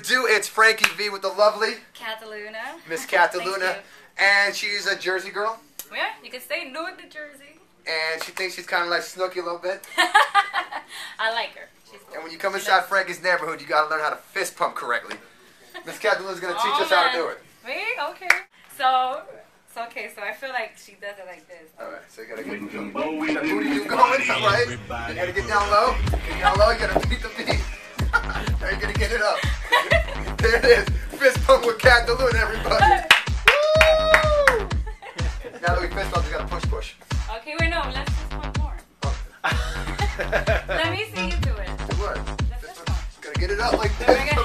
it do? It's Frankie V with the lovely Kat Deluna. Miss Thank Kat Deluna. And she's a Jersey girl. Yeah, you can say Newark, New Jersey. And she thinks she's kind of like Snooki a little bit. I like her. She's cool. And when you come inside does. Frankie's neighborhood, you gotta learn how to fist pump correctly. Miss Kat Deluna's gonna teach Oh, us how to do it. Me? Okay. So, so okay. So I feel like she does it like this. Alright, so you gotta get the booty do going, alright? You gotta get down low. Get down low, you gotta beat the beat. now you gotta get it up. There it is. Fist pump with Cat Kat Deluna, everybody. Woo! Now that we fist pump, we gotta push push. Okay, wait, no. Let's just one more. Let me see you do it. What? Let's just one. Gotta get it up like this.